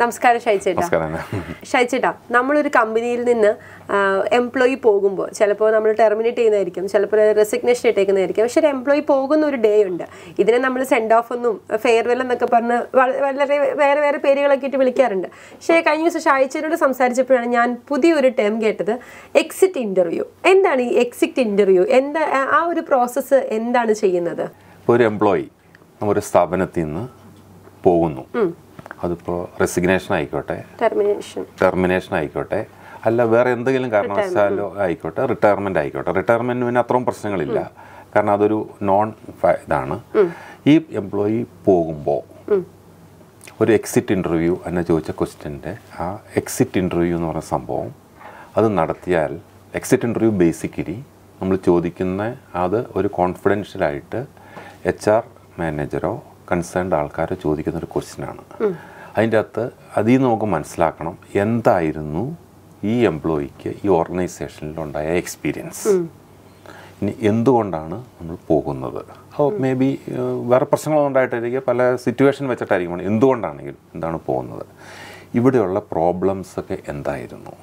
നമസ്കാരം ഷൈച്ചേട്ടാ ഷൈച്ചേട്ടാ നമ്മളൊരു കമ്പനിയിൽ നിന്ന് എംപ്ലോയി പോകുമ്പോൾ ചിലപ്പോൾ നമ്മൾ ടെർമിനേറ്റ് ചെയ്യുന്നതായിരിക്കും ചിലപ്പോൾ റെസിഗ്നേഷൻ ഇട്ടേക്കുന്നതായിരിക്കും. പക്ഷെ ഒരു എംപ്ലോയി പോകുന്ന ഒരു ഡേ ഉണ്ട്. ഇതിനെ നമ്മൾ സെൻഡ് ഓഫ് ഒന്നും ഫെയർവെൽ എന്നൊക്കെ പറഞ്ഞ് വള- വളരെ വേറെ വേറെ പേരുകളൊക്കെ ഇട്ട് വിളിക്കാറുണ്ട്. പക്ഷേ കഴിഞ്ഞ ദിവസം ഷായിച്ചേനോട് സംസാരിച്ചപ്പോഴാണ് ഞാൻ പുതിയൊരു ടേം കേട്ടത് എക്സിറ്റ് ഇന്റർവ്യൂ എന്താണ് ഈ എക്സിറ്റ് ഇന്റർവ്യൂ എന്താ ആ- ആ ഒരു പ്രോസസ്സ് എന്താണ് ചെയ്യുന്നത്? ഒരു എംപ്ലോയി ഒരു സ്ഥാപനത്തിൽ നിന്ന് പോകുന്നു. അതിപ്പോൾ റെസിഗ്നേഷൻ ആയിക്കോട്ടെ. ടെർമിനേഷൻ ടെർമിനേഷൻ ആയിക്കോട്ടെ. അല്ല വേറെ എന്തെങ്കിലും കാരണവശാലോ ആയിക്കോട്ടെ. റിട്ടയർമെന്റ് ആയിക്കോട്ടെ. റിട്ടയർമെന്റിന് പിന്നെ അത്രയും പ്രശ്നങ്ങളില്ല. കാരണം അതൊരു നോൺ ഇതാണ്. ഈ എംപ്ലോയി പോകുമ്പോൾ ഒരു എക്സിറ്റ് ഇന്റർവ്യൂ എന്നെ ചോദിച്ച ക്വസ്റ്റ്യന്റെ ആ എക്സിറ്റ് ഇന്റർവ്യൂ എന്ന് പറഞ്ഞ സംഭവം അത് നടത്തിയാൽ എക്സിറ്റ് ഇന്റർവ്യൂ ബേസിക്കലി നമ്മൾ ചോദിക്കുന്ന അത് ഒരു കോൺഫിഡൻഷ്യലായിട്ട് എച്ച് ആർ മാനേജറോ കൺസേൺഡ് ആൾക്കാരോ ചോദിക്കുന്ന ഒരു ക്വസ്റ്റ്യനാണ് അതിന്റെ അകത്ത് അതിൽ നിന്ന് നമുക്ക് മനസ്സിലാക്കണം എന്തായിരുന്നു ഈ എംപ്ലോയിക്ക് ഈ ഓർഗനൈസേഷനിൽ ഉണ്ടായ എക്സ്പീരിയൻസ് ഇനി എന്തുകൊണ്ടാണ് നമ്മൾ പോകുന്നത്? അപ്പോൾ മേ ബി വേറെ പ്രശ്നങ്ങളൊന്നും ഉണ്ടായിട്ടായിരിക്കും പല സിറ്റുവേഷൻ വെച്ചിട്ടായിരിക്കും എന്തുകൊണ്ടാണെങ്കിലും എന്താണ് പോകുന്നത്? ഇവിടെയുള്ള പ്രോബ്ലംസൊക്കെ എന്തായിരുന്നു?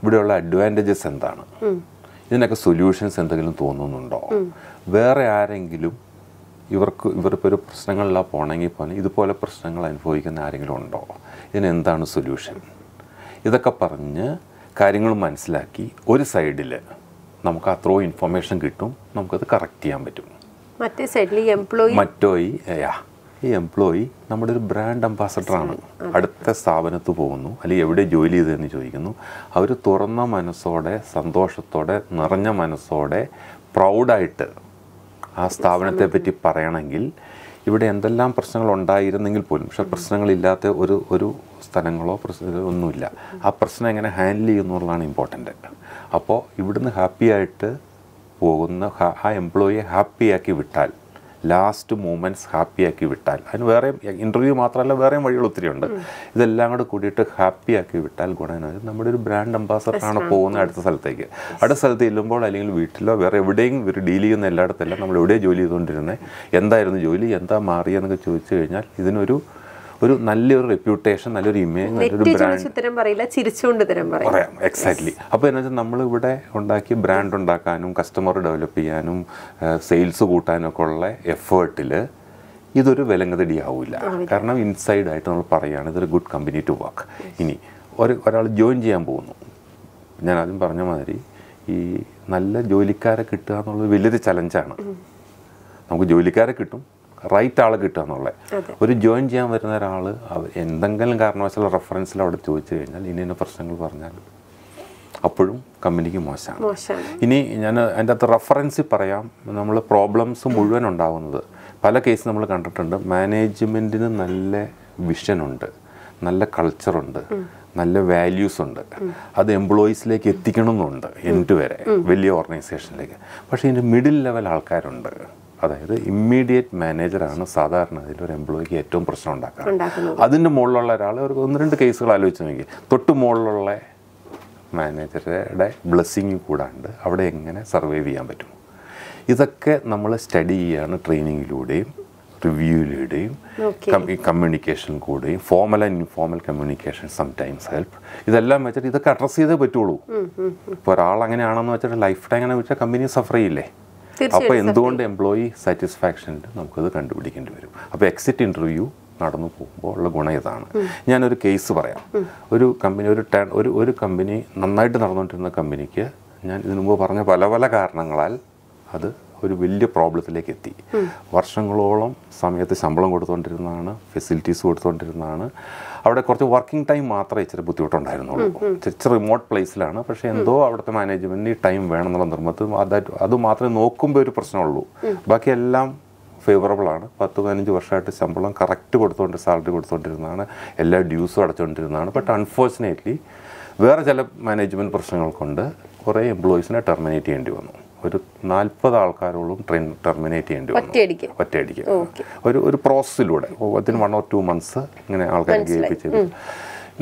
ഇവിടെയുള്ള അഡ്വാന്റേജസ് എന്താണ്? ഇതിനൊക്കെ സൊല്യൂഷൻസ് എന്തെങ്കിലും തോന്നുന്നുണ്ടോ? വേറെ ആരെങ്കിലും ഇവർക്ക് ഒരു പ്രശ്നങ്ങളിലാണ് പോകണമെങ്കിൽ പോലും ഇതുപോലെ പ്രശ്നങ്ങൾ അനുഭവിക്കുന്ന ആരെങ്കിലും ഉണ്ടോ? ഇതിനെന്താണ് സൊല്യൂഷൻ ഇതൊക്കെ പറഞ്ഞ് കാര്യങ്ങൾ മനസ്സിലാക്കി ഒരു സൈഡിൽ നമുക്ക് അത്രയും ഇൻഫർമേഷൻ കിട്ടും നമുക്കത് കറക്റ്റ് ചെയ്യാൻ പറ്റും. മറ്റേ സൈഡിൽ എംപ്ലോയി മറ്റോ ഈ യാ, ഈ എംപ്ലോയി നമ്മുടെ ഒരു ബ്രാൻഡ് അംബാസഡറാണ് അടുത്ത സ്ഥാപനത്ത് പോകുന്നു അല്ലെങ്കിൽ എവിടെ ജോലി ചെയ്തതെന്ന് ചോദിക്കുന്നു. അവർ തുറന്ന മനസ്സോടെ സന്തോഷത്തോടെ നിറഞ്ഞ മനസ്സോടെ പ്രൗഡായിട്ട് ആ സ്ഥാപനത്തെ പറ്റി പറയണമെങ്കിൽ ഇവിടെ എന്തെല്ലാം പ്രശ്നങ്ങൾ ഉണ്ടായിരുന്നെങ്കിൽ പോലും പക്ഷെ പ്രശ്നങ്ങളില്ലാത്ത ഒരു ഒരു സ്ഥലങ്ങളോ ഒന്നുമില്ല. ആ പ്രശ്നം എങ്ങനെ ഹാൻഡിൽ ചെയ്യുന്നുള്ളതാണ് ഇമ്പോർട്ടന്റ് അപ്പോൾ ഇവിടുന്ന് ഹാപ്പി ആയിട്ട് പോകുന്ന ആ എംപ്ലോയിയെ ഹാപ്പിയാക്കി വിട്ടാൽ ലാസ്റ്റ് മൂമെന്റ്സ് ഹാപ്പിയാക്കി വിട്ടാൽ. അതിന് വേറെ ഇന്റർവ്യൂ മാത്രമല്ല വേറെയും വഴികൾ ഒത്തിരി ഉണ്ട്. ഇതെല്ലാം കൂടെ കൂടിയിട്ട് ഹാപ്പിയാക്കി വിട്ടാൽ ഗുണം നമ്മുടെ ഒരു ബ്രാൻഡ് അംബാസഡറാണ് പോകുന്നത് അടുത്ത സ്ഥലത്തേക്ക്. അടുത്ത സ്ഥലത്ത് ചെല്ലുമ്പോൾ അല്ലെങ്കിൽ വീട്ടിലോ വേറെ എവിടെയും ഇവർ ഡീൽ ചെയ്യുന്ന എല്ലായിടത്തെല്ലാം നമ്മൾ എവിടെയാണ് ജോലി ചെയ്തുകൊണ്ടിരുന്നത് എന്തായിരുന്നു ജോലി എന്താ മാറിയെന്നൊക്കെ ചോദിച്ചു കഴിഞ്ഞാൽ ഇതിനൊരു ഒരു നല്ലൊരു റെപ്യൂട്ടേഷൻ നല്ലൊരു ഇമേജ് നല്ലൊരു ബ്രാൻഡ് പറയില്ല ചിരിച്ചുകൊണ്ട് പറയും. എക്സാക്ട്ലി അപ്പോൾ എന്ന് വെച്ചാൽ നമ്മളിവിടെ ഉണ്ടാക്കിയ ബ്രാൻഡ് ഉണ്ടാക്കാനും കസ്റ്റമർ ഡെവലപ്പ് ചെയ്യാനും സെയിൽസ് കൂട്ടാനും ഒക്കെ ഉള്ള എഫേർട്ടിൽ ഇതൊരു വിലങ്ങതടി ആവില്ല. കാരണം ഇൻസൈഡ് ആയിട്ട് നമ്മൾ പറയുകയാണ് ഇതൊരു ഗുഡ് കമ്പനി ടു വർക്ക് ഇനി ഒരു ഒരാൾ ജോയിൻ ചെയ്യാൻ പോകുന്നു. ഞാൻ ആദ്യം പറഞ്ഞ മാതിരി ഈ നല്ല ജോലിക്കാരെ കിട്ടുക എന്നുള്ളത് വലിയൊരു ചലഞ്ചാണ് നമുക്ക് ജോലിക്കാരെ കിട്ടും റൈറ്റ് ആൾ കിട്ടുക എന്നുള്ളത് ഒരു ജോയിൻ ചെയ്യാൻ വരുന്ന ഒരാൾ എന്തെങ്കിലും കാരണവശാൽ റെഫറൻസിൽ അവിടെ ചോദിച്ചു കഴിഞ്ഞാൽ ഇനി ഇന്ന പ്രശ്നങ്ങൾ പറഞ്ഞാൽ അപ്പോഴും കമ്പനിക്ക് മോശമാണ്. ഇനി ഞാൻ അതിന്റെ അകത്ത് റെഫറൻസിൽ പറയാം. നമ്മൾ പ്രോബ്ലംസ് മുഴുവൻ ഉണ്ടാകുന്നത് പല കേസ് നമ്മൾ കണ്ടിട്ടുണ്ട്. മാനേജ്മെന്റിന് നല്ല വിഷനുണ്ട് നല്ല കൾച്ചറുണ്ട് നല്ല വാല്യൂസ് ഉണ്ട്. അത് എംപ്ലോയീസിലേക്ക് എത്തിക്കണമെന്നുണ്ട്. എൻഡ് വരെ. വലിയ ഓർഗനൈസേഷനിലേക്ക് പക്ഷേ ഇതിന്റെ മിഡിൽ ലെവൽ ആൾക്കാരുണ്ട്. അതായത് ഇമ്മീഡിയറ്റ് മാനേജറാണ് സാധാരണ അതിൽ ഒരു എംപ്ലോയിക്ക് ഏറ്റവും പ്രശ്നം ഉണ്ടാക്കുക ഉണ്ടാക്കുന്നത്. അതിന്റെ മുകളിലുള്ള ഒരാൾ ഒരു ഒന്ന് രണ്ട് കേസുകൾ ആലോചിച്ച് നോക്കി. തൊട്ട് മുകളിലുള്ള മാനേജറുടെ ബ്ലെസ്സിങ് കൂടാണ്ട് അവിടെ എങ്ങനെ സർവൈവ് ചെയ്യാൻ പറ്റും? ഇതൊക്കെ നമ്മൾ സ്റ്റഡി ചെയ്യാണ് ട്രെയിനിങ്ങിലൂടെയും റിവ്യൂയിലൂടെയും കമ്മ്യൂണിക്കേഷൻ കൂടെയും formal and informal communication sometimes help ഇതെല്ലാം വെച്ചിട്ട് ഇതൊക്കെ അഡ്രസ്സ് ചെയ്തേ പറ്റുള്ളൂ. ഇപ്പോൾ ഒരാൾ അങ്ങനെയാണെന്ന് വെച്ചിട്ട് ലൈഫ് ടൈം അങ്ങനെ വെച്ചാൽ കമ്പനി സഫർ ചെയ്യില്ലേ? അപ്പോൾ എന്തുകൊണ്ട് എംപ്ലോയി സാറ്റിസ്ഫാക്ഷനിൽ നമുക്കത് കണ്ടുപിടിക്കേണ്ടി വരും? അപ്പോൾ എക്സിറ്റ് ഇന്റർവ്യൂ നടന്നു പോകുമ്പോൾ ഉള്ള ഗുണം ഇതാണ്. ഞാനൊരു കേസ് പറയാം. ഒരു കമ്പനി ഒരു ടേൺ ഒരു ഒരു കമ്പനി നന്നായിട്ട് നടന്നുകൊണ്ടിരുന്ന കമ്പനിക്ക് ഞാൻ ഇതിനു മുമ്പ് പറഞ്ഞ പല പല കാരണങ്ങളാൽ അത് ഒരു വലിയ പ്രോബ്ലത്തിലേക്ക് എത്തി. വർഷങ്ങളോളം സമയത്ത് ശമ്പളം കൊടുത്തുകൊണ്ടിരുന്നതാണ് ഫെസിലിറ്റീസ് കൊടുത്തുകൊണ്ടിരുന്നതാണ് അവിടെ കുറച്ച് വർക്കിംഗ് ടൈം മാത്രമേ ഇച്ചിരി ബുദ്ധിമുട്ടുണ്ടായിരുന്നുള്ളൂ. ഇച്ചിരി റിമോട്ട് പ്ലേസിലാണ്. പക്ഷേ എന്തോ അവിടുത്തെ മാനേജ്മെന്റിന് ടൈം വേണം എന്നുള്ള അതായിട്ട് അത് മാത്രമേ നോക്കുമ്പോൾ ഒരു പ്രശ്നമുള്ളൂ. ബാക്കിയെല്ലാം ഫേവറബിൾ ആണ്. പത്ത് പതിനഞ്ച് വർഷമായിട്ട് ശമ്പളം കറക്റ്റ് കൊടുത്തുകൊണ്ട് സാലറി കൊടുത്തുകൊണ്ടിരുന്നതാണ് എല്ലാ ഡ്യൂസും അടച്ചുകൊണ്ടിരുന്നതാണ് ബട്ട് അൺഫോർച്ചുനേറ്റ്ലി വേറെ ചില മാനേജ്മെന്റ് പ്രശ്നങ്ങൾ കൊണ്ട് കുറേ എംപ്ലോയീസിനെ ടെർമിനേറ്റ് ചെയ്യേണ്ടി വന്നു. ഒരു നാൽപ്പത് ആൾക്കാരോളം ട്രെയിൻ ടെർമിനേറ്റ് ചെയ്യേണ്ടി വന്നു. ഒറ്റയടിക്ക്? ഒരു ഒരു പ്രോസസ്സിലൂടെ. അതിന് വൺ ഓർ ടു മന്ത്സ് ഇങ്ങനെ ആൾക്കാരെ ഗേൽപ്പിച്ചത്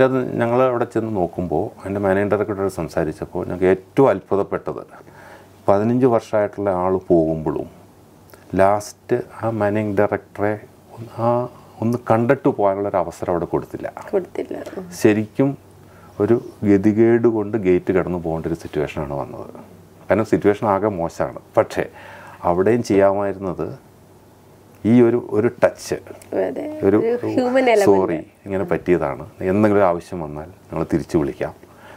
അത് ഞങ്ങൾ അവിടെ ചെന്ന് നോക്കുമ്പോൾ എന്റെ മാനേജ് ഡയറക്ടറോട് സംസാരിച്ചപ്പോൾ ഞങ്ങൾക്ക് ഏറ്റവും അത്ഭുതപ്പെട്ടത് പതിനഞ്ച് വർഷമായിട്ടുള്ള ആൾ പോകുമ്പോഴും ലാസ്റ്റ് ആ മാനേജിങ് ഡയറക്ടറെ ആ ഒന്ന് കണ്ടിട്ട് പോകാനുള്ള ഒരു അവസരം അവിടെ കൊടുത്തില്ല. കൊടുത്തില്ല. ശരിക്കും ഒരു ഗതികേട് കൊണ്ട് ഗേറ്റ് കടന്നു പോകേണ്ട ഒരു സിറ്റുവേഷനാണ് വന്നത്. കാരണം സിറ്റുവേഷൻ ആകെ മോശമാണ്. പക്ഷേ അവിടെയും ചെയ്യാമായിരുന്നത് ഈ ഒരു ഒരു ടച്ച് ഒരു സോറി ഇങ്ങനെ പറ്റിയതാണ്. എന്തെങ്കിലും ആവശ്യം വന്നാൽ നിങ്ങൾ തിരിച്ചു വിളിക്കാം.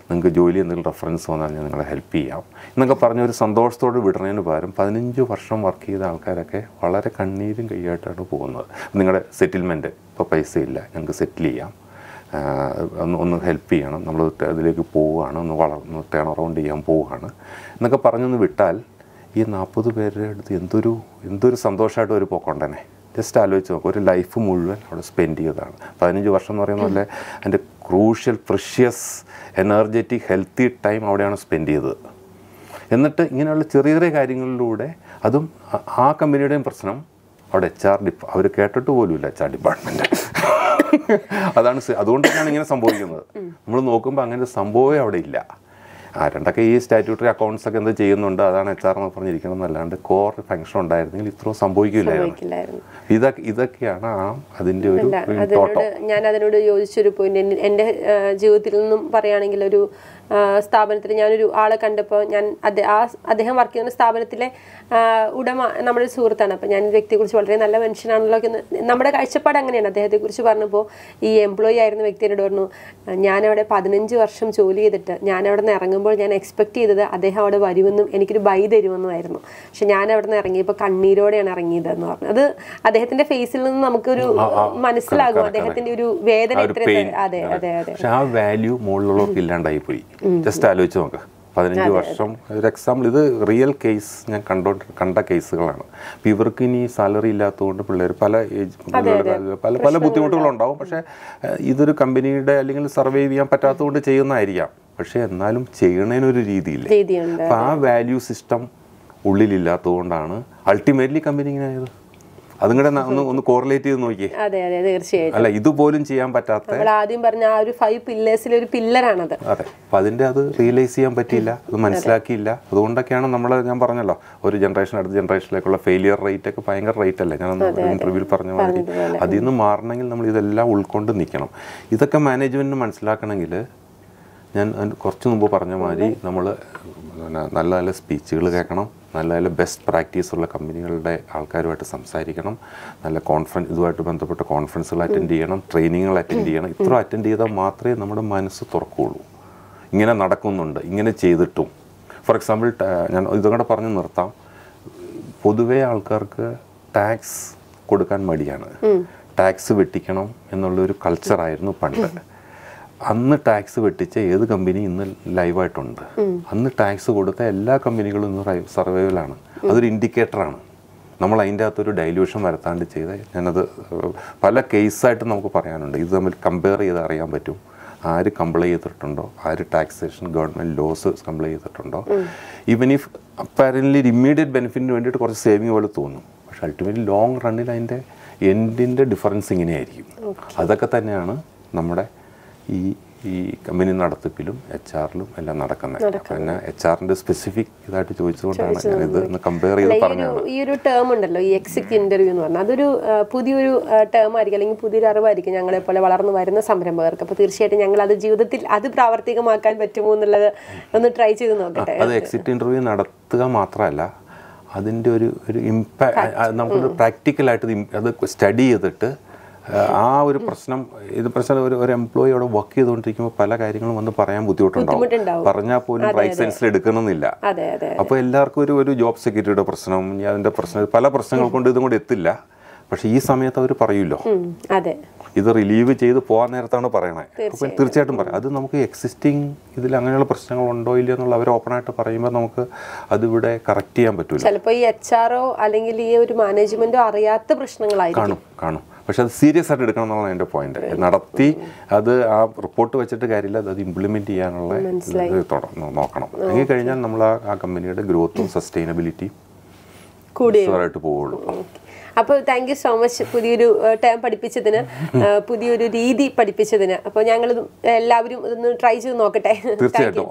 നിങ്ങൾക്ക് ജോലി എന്തെങ്കിലും റെഫറൻസ് വന്നാൽ ഞാൻ നിങ്ങളെ ഹെൽപ്പ് ചെയ്യാം. എന്നൊക്കെ പറഞ്ഞ ഒരു സന്തോഷത്തോടെ വിടുന്നതിന് പകരം പതിനഞ്ച് വർഷം വർക്ക് ചെയ്ത ആൾക്കാരൊക്കെ വളരെ കണ്ണീരും കൈയായിട്ടാണ് പോകുന്നത്. നിങ്ങളുടെ സെറ്റിൽമെന്റ് ഇപ്പോൾ പൈസ ഇല്ല ഞങ്ങൾക്ക് സെറ്റിൽ ചെയ്യാം. ഒന്ന് ഒന്ന് ഹെൽപ്പ് ചെയ്യണം. നമ്മൾ അതിലേക്ക് പോവുകയാണ്. ഒന്ന് വളർന്ന് ടേൺ അറൗണ്ട് ചെയ്യാൻ പോവുകയാണ്. എന്നൊക്കെ പറഞ്ഞൊന്ന് വിട്ടാൽ ഈ നാൽപ്പത് പേരുടെ അടുത്ത് എന്തൊരു എന്തൊരു സന്തോഷമായിട്ട് ഒരു പോക്കൊണ്ടനെ. ജസ്റ്റ് ആലോചിച്ച് നോക്കും. ഒരു ലൈഫ് മുഴുവൻ അവിടെ സ്പെൻഡ് ചെയ്തതാണ്. പതിനഞ്ച് വർഷം എന്ന് പറയുന്ന പോലെ അതിന്റെ crucial precious energetic healthy time അവിടെയാണ് സ്പെൻഡ് ചെയ്തത്. എന്നിട്ട് ഇങ്ങനെയുള്ള ചെറിയ ചെറിയ കാര്യങ്ങളിലൂടെ അതും ആ- ആ കമ്പനിയുടെയും പ്രശ്നം അവിടെ എച്ച് ആർ ഡിപ്പ് അവർ കേട്ടിട്ട് പോലുമില്ല എച്ച് ആർ ഡിപ്പാർട്ട്മെന്റ് അതാണ് അതുകൊണ്ടാണ് അതുകൊണ്ട് തന്നെയാണ് ഇങ്ങനെ സംഭവിക്കുന്നത്. നമ്മൾ നോക്കുമ്പോൾ അങ്ങനെ ഒരു സംഭവമേ അവിടെ ഇല്ല. ആ രണ്ടൊക്കെ ഈ സ്റ്റാറ്റ്യൂട്ടറി അക്കൗണ്ട്സ് ഒക്കെ എന്ത് ചെയ്യുന്നുണ്ട് അതാണ് എച്ച് ആർ എന്ന് പറഞ്ഞിരിക്കണം എന്നല്ലാണ്ട് കോർ ഫംഗ്ഷൻ ഉണ്ടായിരുന്നെങ്കിൽ ഇത്രയും സംഭവിക്കില്ലായിരുന്നു. ഇതൊക്കെ ഇതൊക്കെയാണ് ആ അതിന്റെ ഒരു ഞാൻ അതിനോട് യോജിച്ചൊരു പോയിന്റ് എന്റെ ജീവിതത്തിൽ നിന്നും പറയുകയാണെങ്കിൽ ഒരു സ്ഥാപനത്തിൽ ഞാനൊരു ആളെ കണ്ടപ്പോൾ ഞാൻ അദ്ദേഹം ആ അദ്ദേഹം വർക്ക് ചെയ്യുന്ന സ്ഥാപനത്തിലെ ഉടമ നമ്മുടെ ഒരു സുഹൃത്താണ്. അപ്പം ഞാൻ ഈ വ്യക്തിയെക്കുറിച്ച് വളരെ നല്ല മനുഷ്യനാണല്ലോ എന്ന് നമ്മുടെ കാഴ്ചപ്പാട് അങ്ങനെയാണ്. അദ്ദേഹത്തെക്കുറിച്ച് പറഞ്ഞപ്പോൾ ഈ എംപ്ലോയി ആയിരുന്ന വ്യക്തി എന്നോട് പറഞ്ഞു ഞാനവിടെ പതിനഞ്ച് വർഷം ജോലി ചെയ്തിട്ട് ഞാൻ അവിടെ നിന്ന് ഇറങ്ങുമ്പോൾ ഞാൻ എക്സ്പെക്ട് ചെയ്തത് അദ്ദേഹം അവിടെ വരുമെന്നും എനിക്കൊരു ബൈ തരുമെന്നുമായിരുന്നു പക്ഷെ ഞാൻ അവിടെ നിന്ന് ഇറങ്ങിയപ്പോൾ കണ്ണീരോടെയാണ് ഇറങ്ങിയതെന്ന് പറഞ്ഞു. അത് അദ്ദേഹത്തിന്റെ ഫേസിൽ നിന്ന് നമുക്കൊരു മനസ്സിലാകും അദ്ദേഹത്തിന്റെ ഒരു വേദന എത്ര അതെ അതെ അതെ. പക്ഷെ ആ വാല്യൂ മുകളിലുള്ളവർക്ക് ഇല്ലാണ്ടായി പോയി ജസ്റ്റ് ആലോചിച്ച് നോക്ക്. പതിനഞ്ച് വർഷം. ഒരു എക്സാമ്പിൾ ഇത് റിയൽ കേസ് ഞാൻ കണ്ടോ കണ്ട കേസുകളാണ് അപ്പോൾ ഇവർക്ക് ഇനി സാലറി ഇല്ലാത്തതുകൊണ്ട് പിള്ളേർ പല ഏജ് പല പല ബുദ്ധിമുട്ടുകളുണ്ടാവും. പക്ഷേ ഇതൊരു കമ്പനിയുടെ അല്ലെങ്കിൽ സർവൈവ് ചെയ്യാൻ പറ്റാത്തതുകൊണ്ട് ചെയ്യുന്നതായിരിക്കാം. പക്ഷേ എന്നാലും ചെയ്യണതിനൊരു രീതിയില്ല? അപ്പോൾ ആ വാല്യൂ സിസ്റ്റം ഉള്ളിലില്ലാത്തതുകൊണ്ടാണ് അൾട്ടിമേറ്റ്ലി കമ്പനി ഇങ്ങനെ ആയത്. അതും കൂടെ ഒന്ന് ഒന്ന് കോറിലേറ്റ് ചെയ്ത് നോക്കിയേ. അതെ അതെ തീർച്ചയായിട്ടും. അല്ല ഇതുപോലും ചെയ്യാൻ പറ്റാത്ത നമ്മൾ ആദ്യം പറഞ്ഞ ആ ഒരു ഫൈവ് പില്ലേഴ്സിലെ ഒരു പില്ലറാണത്. അതെ അപ്പം അതിന്റെ അത് റിയലൈസ് ചെയ്യാൻ പറ്റിയില്ല അത് മനസ്സിലാക്കിയില്ല. അതുകൊണ്ടൊക്കെയാണ് നമ്മൾ ഞാൻ പറഞ്ഞല്ലോ ഒരു ജനറേഷൻ അടുത്ത ജനറേഷനിലേക്കുള്ള ഫെയിലിയർ റേറ്റ് ഒക്കെ ഭയങ്കര റേറ്റ് അല്ലേ? ഞാൻ ഇന്റർവ്യൂവിൽ പറഞ്ഞ മാതിരി. അതിൽ നിന്ന് മാറണമെങ്കിൽ നമ്മൾ ഇതെല്ലാം ഉൾക്കൊണ്ട് നിൽക്കണം. ഇതൊക്കെ മാനേജ്മെന്റിന് മനസ്സിലാക്കണമെങ്കിൽ ഞാൻ കുറച്ച് മുമ്പ് പറഞ്ഞ മാതിരി നമ്മൾ നല്ല നല്ല സ്പീച്ചുകൾ കേൾക്കണം. നല്ല നല്ല ബെസ്റ്റ് പ്രാക്ടീസ് ഉള്ള കമ്പനികളുടെ ആൾക്കാരുമായിട്ട് സംസാരിക്കണം. നല്ല കോൺഫറൻസ് ഇതുമായിട്ട് ബന്ധപ്പെട്ട കോൺഫറൻസുകൾ അറ്റൻഡ് ചെയ്യണം. ട്രെയിനിങ്ങുകൾ അറ്റൻഡ് ചെയ്യണം. ഇത്ര അറ്റൻഡ് ചെയ്താൽ മാത്രമേ നമ്മുടെ മനസ്സ് തുറക്കുകയുള്ളൂ. ഇങ്ങനെ നടക്കുന്നുണ്ട്. ഇങ്ങനെ ചെയ്തിട്ടും. ഫോർ എക്സാമ്പിൾ ഞാൻ ഇതും കൂടെ പറഞ്ഞ് നിർത്താം. പൊതുവേ ആൾക്കാർക്ക് ടാക്സ് കൊടുക്കാൻ മടിയാണ്. ടാക്സ് വെട്ടിക്കണം എന്നുള്ളൊരു കൾച്ചറായിരുന്നു പണ്ട്. അന്ന് ടാക്സ് വെട്ടിച്ച ഏത് കമ്പനി ഇന്ന് ലൈവായിട്ടുണ്ട്. അന്ന് ടാക്സ് കൊടുത്ത എല്ലാ കമ്പനികളും ഇന്ന് സർവൈവലാണ്. അതൊരു ഇൻഡിക്കേറ്ററാണ്. നമ്മൾ അതിന്റെ അകത്തൊരു ഡൈല്യൂഷൻ വരുത്താണ്ട് ചെയ്ത ഞാനത് പല കേസായിട്ട് നമുക്ക് പറയാനുണ്ട്. ഇത് തമ്മിൽ കമ്പയർ ചെയ്ത് അറിയാൻ പറ്റും. ആര് കംപ്ലൈ ചെയ്തിട്ടുണ്ടോ? ആര് ടാക്സേഷൻ ഗവൺമെന്റ് ലോസ് കംപ്ലൈ ചെയ്തിട്ടുണ്ടോ? ഈവൻ ഇഫ് അപ്പാരന്റ്ലി ഇമ്മീഡിയറ്റ് ബെനിഫിറ്റിന് വേണ്ടിയിട്ട് കുറച്ച് സേവിങ് പോലെ തോന്നും. പക്ഷെ അൾട്ടിമേറ്റ്ലി ലോങ് റണ്ണിൽ അതിന്റെ എൻഡിന്റെ ഡിഫറൻസ് ഇങ്ങനെയായിരിക്കും. അതൊക്കെ തന്നെയാണ് നമ്മുടെ ഈ ഈ കമ്പനി നടത്തിപ്പിലും എച്ച് ആറിലും എല്ലാം നടക്കുന്നത് പിന്നെ എച്ച് ആറിന്റെ സ്പെസിഫിക് ഇതായിട്ട് ചോദിച്ചുകൊണ്ടാണ് ഞാനിത് ഒന്ന് കമ്പയർ ചെയ്ത് പറഞ്ഞത്. ഈ ഒരു ടേം ഉണ്ടല്ലോ ഈ എക്സിറ്റ് ഇന്റർവ്യൂ എന്ന് പറഞ്ഞാൽ അതൊരു പുതിയൊരു ടേം ആയിരിക്കും അല്ലെങ്കിൽ പുതിയൊരു അറിവായിരിക്കും ഞങ്ങളെ പോലെ വളർന്നു വരുന്ന സംരംഭകർക്ക്. അപ്പോൾ തീർച്ചയായിട്ടും ഞങ്ങൾ അത് ജീവിതത്തിൽ അത് പ്രാവർത്തികമാക്കാൻ പറ്റുമോ എന്നുള്ളത് ഒന്ന് ട്രൈ ചെയ്ത് നോക്കട്ടെ. അത് എക്സിറ്റ് ഇന്റർവ്യൂ നടത്തുക മാത്രമല്ല അതിന്റെ ഒരു ഒരു ഇമ്പാക്ട് നമുക്കൊരു പ്രാക്ടിക്കലായിട്ട് അത് സ്റ്റഡി ചെയ്തിട്ട് ആ, ഒരു പ്രശ്നം ഇത് പ്രശ്നം ഒരു ഒരു എംപ്ലോയി അവിടെ വർക്ക് ചെയ്തുകൊണ്ടിരിക്കുമ്പോൾ പല കാര്യങ്ങളും വന്ന് പറയാൻ ബുദ്ധിമുട്ടുണ്ടാവും. പറഞ്ഞാൽ പോലും റൈറ്റ് സെൻസിൽ എടുക്കണമെന്നില്ല. അപ്പോൾ എല്ലാവർക്കും ഒരു ഒരു ജോബ് സെക്യൂരിറ്റിയുടെ പ്രശ്നം ഇനി അതിന്റെ പ്രശ്നം പല പ്രശ്നങ്ങൾ കൊണ്ട് ഇതും കൂടെ എത്തില്ല. പക്ഷേ ഈ സമയത്ത് അവർ പറയൂല്ലോ അതെ. ഇത് റിലീവ് ചെയ്ത് പോകാൻ നേരത്താണ് പറയണേ. അപ്പം തീർച്ചയായിട്ടും പറയാം. അത് നമുക്ക് എക്സിസ്റ്റിംഗ് ഇതിൽ അങ്ങനെയുള്ള പ്രശ്നങ്ങൾ ഉണ്ടോ ഇല്ല എന്നുള്ള അവർ ഓപ്പൺ ആയിട്ട് പറയുമ്പോൾ നമുക്ക് അതിവിടെ കറക്റ്റ് ചെയ്യാൻ പറ്റില്ല ചിലപ്പോൾ ഈ എച്ച് ആർഒ അല്ലെങ്കിൽ ഈ ഒരു മാനേജ്മെന്റോ അറിയാത്ത പ്രശ്നങ്ങളായിരിക്കും. കാണും കാണും. പക്ഷെ അത് സീരിയസ് ആയിട്ട് എടുക്കണം എന്നുള്ളതാണ് എന്റെ പോയിന്റ് നടത്തി അത് ആ റിപ്പോർട്ട് വെച്ചിട്ട് കാര്യമില്ല അത് ഇംപ്ലിമെന്റ് ചെയ്യാനുള്ള നോക്കണം. അങ്ങനെ കഴിഞ്ഞാൽ നമ്മൾ ആ കമ്പനിയുടെ ഗ്രോത്തും സസ്റ്റൈനബിലിറ്റിയും കൂടുതലായിട്ട് പോവുള്ളൂ അപ്പോൾ താങ്ക് യു സോ മച്ച് പുതിയൊരു ടേം പഠിപ്പിച്ചതിന് പുതിയൊരു രീതി പഠിപ്പിച്ചതിന്. അപ്പോൾ ഞങ്ങൾ എല്ലാവരും ഇതൊന്ന് ട്രൈ ചെയ്ത് നോക്കട്ടെ. തീർച്ചയായിട്ടും